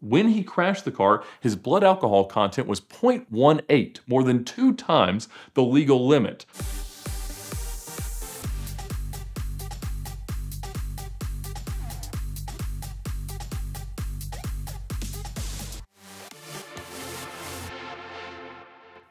When he crashed the car, his blood alcohol content was 0.18, more than two times the legal limit.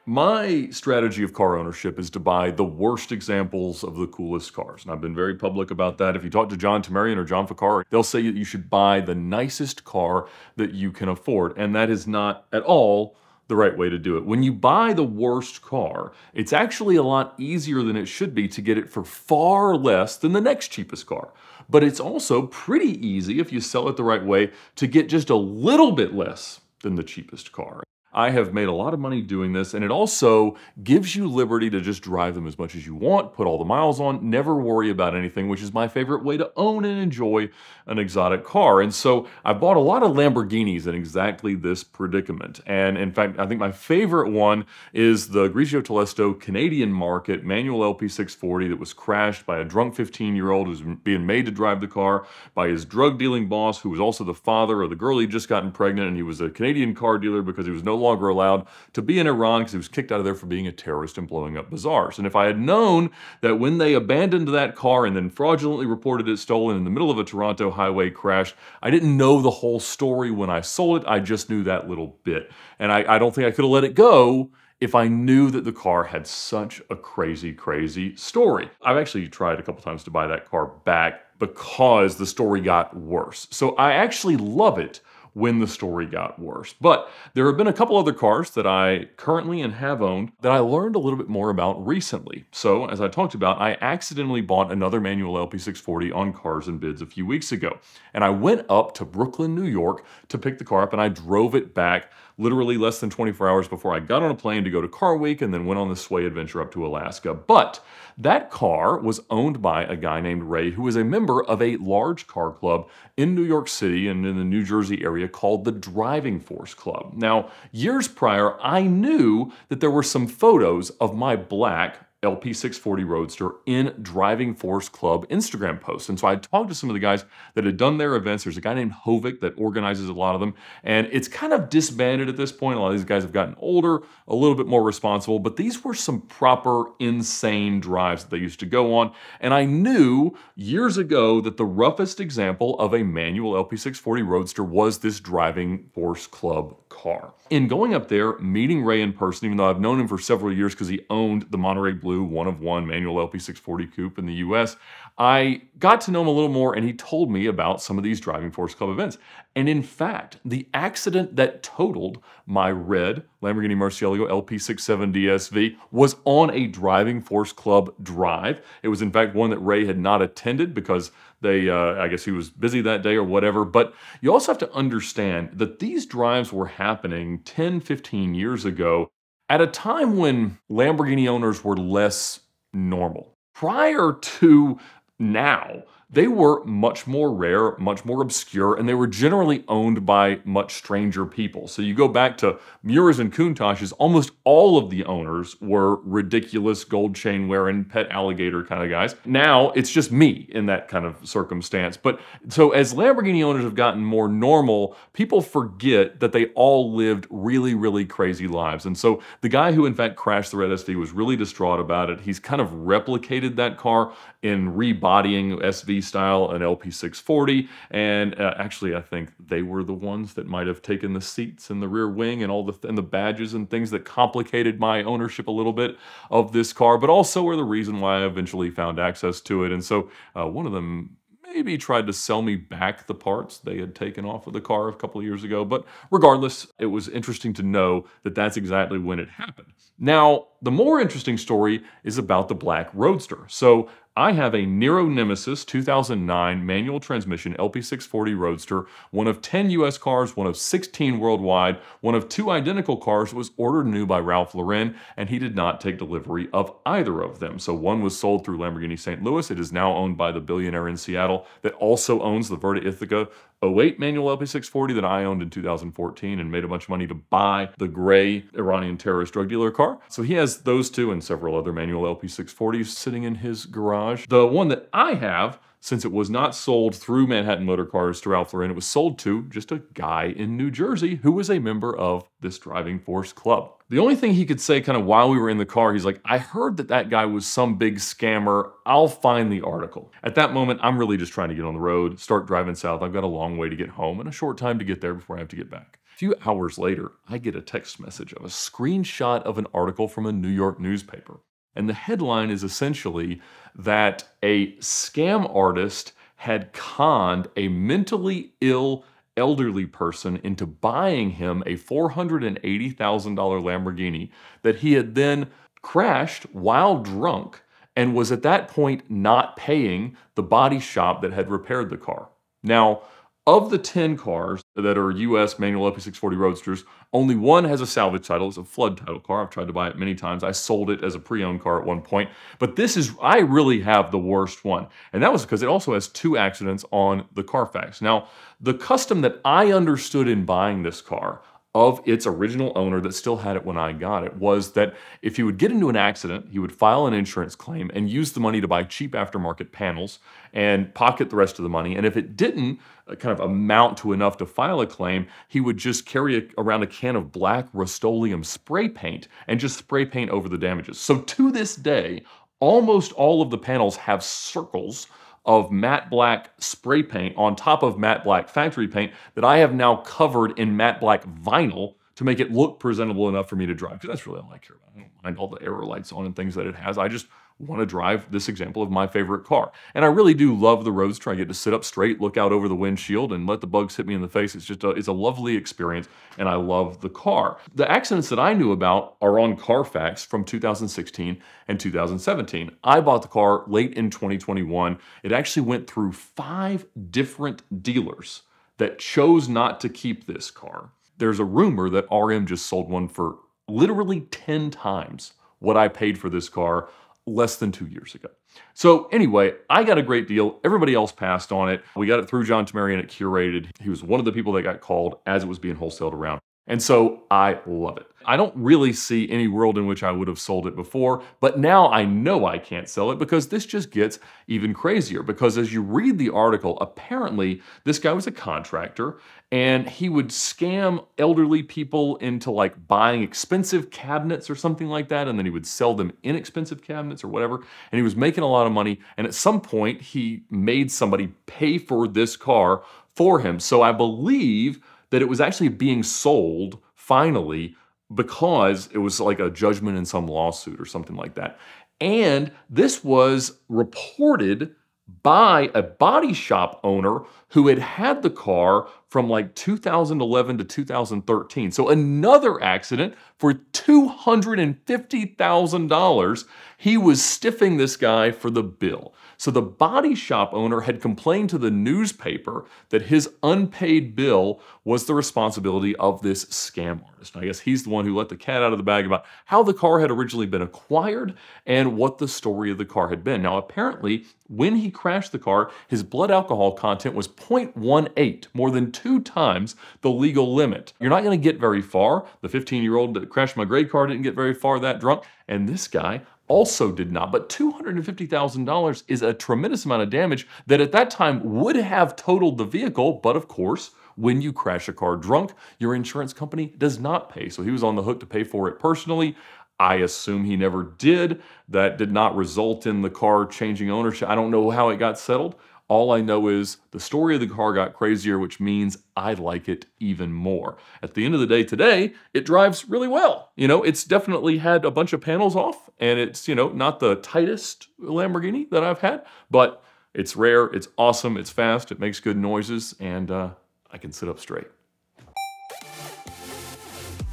My strategy of car ownership is to buy the worst examples of the coolest cars. And I've been very public about that. If you talk to John Temerian or John Ficar, they'll say that you should buy the nicest car that you can afford. And that is not at all the right way to do it. When you buy the worst car, it's actually a lot easier than it should be to get it for far less than the next cheapest car. But it's also pretty easy if you sell it the right way to get just a little bit less than the cheapest car. I have made a lot of money doing this, and it also gives you liberty to just drive them as much as you want, put all the miles on, never worry about anything, which is my favorite way to own and enjoy an exotic car. And so I bought a lot of Lamborghinis in exactly this predicament. And in fact, I think my favorite one is the Grigio Telesto Canadian market manual LP640 that was crashed by a drunk 15 year old who's being made to drive the car by his drug dealing boss, who was also the father of the girl he'd just gotten pregnant. And he was a Canadian car dealer because he was no longer allowed to be in Iran because he was kicked out of there for being a terrorist and blowing up bazaars. And if I had known that when they abandoned that car and then fraudulently reported it stolen in the middle of a Toronto highway crash, I didn't know the whole story when I sold it. I just knew that little bit. And I, I don't think I could have let it go if I knew that the car had such a crazy, crazy story. I've actually tried a couple times to buy that car back because the story got worse. So I actually love it when the story got worse. But there have been a couple other cars that I currently and have owned that I learned a little bit more about recently. So, as I talked about, I accidentally bought another manual LP640 on Cars and Bids a few weeks ago. And I went up to Brooklyn, New York to pick the car up and I drove it back literally less than 24 hours before I got on a plane to go to Car Week and then went on the SWAE adventure up to Alaska. But that car was owned by a guy named Ray, who is a member of a large car club in New York City and in the New Jersey area called the Driving Force Club. Now, years prior, I knew that there were some photos of my black LP640 Roadster in Driving Force Club Instagram posts. And so I talked to some of the guys that had done their events. There's a guy named Hovik that organizes a lot of them. And it's kind of disbanded at this point. A lot of these guys have gotten older, a little bit more responsible, but these were some proper insane drives that they used to go on. And I knew years ago that the roughest example of a manual LP640 Roadster was this Driving Force Club car. In going up there, meeting Ray in person, even though I've known him for several years because he owned the Monterey Blue one of one manual LP640 coupe in the US, I got to know him a little more and he told me about some of these Driving Force Club events. And in fact, the accident that totaled my red Lamborghini Murcielago LP67 DSV was on a Driving Force Club drive. It was in fact one that Ray had not attended because they, uh, I guess he was busy that day or whatever. But you also have to understand that these drives were happening 10, 15 years ago at a time when Lamborghini owners were less normal. Prior to now, they were much more rare, much more obscure, and they were generally owned by much stranger people. So you go back to Miura's and Countach's, almost all of the owners were ridiculous gold chain wearing pet alligator kind of guys. Now it's just me in that kind of circumstance. But so as Lamborghini owners have gotten more normal, people forget that they all lived really, really crazy lives. And so the guy who in fact crashed the Red SV was really distraught about it. He's kind of replicated that car in rebodying SV style, an LP640. And uh, actually, I think they were the ones that might have taken the seats and the rear wing and all the, th and the badges and things that complicated my ownership a little bit of this car, but also were the reason why I eventually found access to it. And so uh, one of them maybe tried to sell me back the parts they had taken off of the car a couple of years ago. But regardless, it was interesting to know that that's exactly when it happened. Now, the more interesting story is about the Black Roadster. So I have a Nero Nemesis 2009 manual transmission LP640 Roadster, one of 10 US cars, one of 16 worldwide, one of two identical cars was ordered new by Ralph Lauren, and he did not take delivery of either of them. So one was sold through Lamborghini St. Louis. It is now owned by the billionaire in Seattle that also owns the Verde Ithaca 08 manual LP640 that I owned in 2014 and made a bunch of money to buy the gray Iranian terrorist drug dealer car. So he has those two and several other manual LP640s sitting in his garage. The one that I have since it was not sold through Manhattan Motor Cars to Ralph Lauren. It was sold to just a guy in New Jersey who was a member of this driving force club. The only thing he could say kind of while we were in the car, he's like, I heard that that guy was some big scammer. I'll find the article. At that moment, I'm really just trying to get on the road, start driving south. I've got a long way to get home and a short time to get there before I have to get back. A few hours later, I get a text message of a screenshot of an article from a New York newspaper. And the headline is essentially that a scam artist had conned a mentally ill elderly person into buying him a $480,000 Lamborghini that he had then crashed while drunk and was at that point not paying the body shop that had repaired the car. Now, of the 10 cars that are US manual LP640 Roadsters, only one has a salvage title. It's a flood title car. I've tried to buy it many times. I sold it as a pre-owned car at one point. But this is, I really have the worst one. And that was because it also has two accidents on the Carfax. Now, the custom that I understood in buying this car, of its original owner that still had it when I got it was that if he would get into an accident, he would file an insurance claim and use the money to buy cheap aftermarket panels and pocket the rest of the money. And if it didn't uh, kind of amount to enough to file a claim, he would just carry a, around a can of black Rust-Oleum spray paint and just spray paint over the damages. So to this day, almost all of the panels have circles of matte black spray paint on top of matte black factory paint that I have now covered in matte black vinyl to make it look presentable enough for me to drive. Because that's really all I care about. I don't mind all the aero lights on and things that it has. I just want to drive this example of my favorite car. And I really do love the Roadster. I get to sit up straight, look out over the windshield, and let the bugs hit me in the face. It's just a, it's a lovely experience, and I love the car. The accidents that I knew about are on Carfax from 2016 and 2017. I bought the car late in 2021. It actually went through five different dealers that chose not to keep this car. There's a rumor that RM just sold one for literally 10 times what I paid for this car less than two years ago. So anyway, I got a great deal. Everybody else passed on it. We got it through John Temerian It Curated. He was one of the people that got called as it was being wholesaled around. And so I love it. I don't really see any world in which I would have sold it before, but now I know I can't sell it because this just gets even crazier. Because as you read the article, apparently this guy was a contractor and he would scam elderly people into like buying expensive cabinets or something like that, and then he would sell them inexpensive cabinets or whatever. And he was making a lot of money. And at some point, he made somebody pay for this car for him. So I believe that it was actually being sold finally because it was like a judgment in some lawsuit or something like that. And this was reported by a body shop owner who had had the car from like 2011 to 2013. So another accident for $250,000. He was stiffing this guy for the bill. So the body shop owner had complained to the newspaper that his unpaid bill was the responsibility of this scam artist. I guess he's the one who let the cat out of the bag about how the car had originally been acquired and what the story of the car had been. Now, apparently, when he crashed the car, his blood alcohol content was 0.18, more than two times the legal limit. You're not going to get very far. The 15 year old that crashed my gray car didn't get very far that drunk. And this guy, also did not. But $250,000 is a tremendous amount of damage that at that time would have totaled the vehicle. But of course, when you crash a car drunk, your insurance company does not pay. So he was on the hook to pay for it personally. I assume he never did. That did not result in the car changing ownership. I don't know how it got settled. All I know is the story of the car got crazier, which means I like it even more. At the end of the day today, it drives really well. You know, it's definitely had a bunch of panels off and it's, you know, not the tightest Lamborghini that I've had, but it's rare, it's awesome, it's fast, it makes good noises, and uh, I can sit up straight.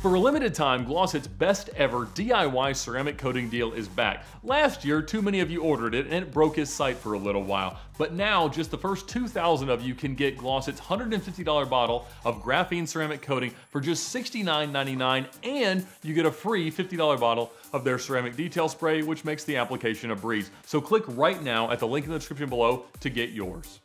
For a limited time, Gloss-It's best ever DIY ceramic coating deal is back. Last year, too many of you ordered it and it broke his site for a little while. But now, just the first 2,000 of you can get Gloss-It's $150 bottle of graphene ceramic coating for just $69.99 and you get a free $50 bottle of their ceramic detail spray, which makes the application a breeze. So click right now at the link in the description below to get yours.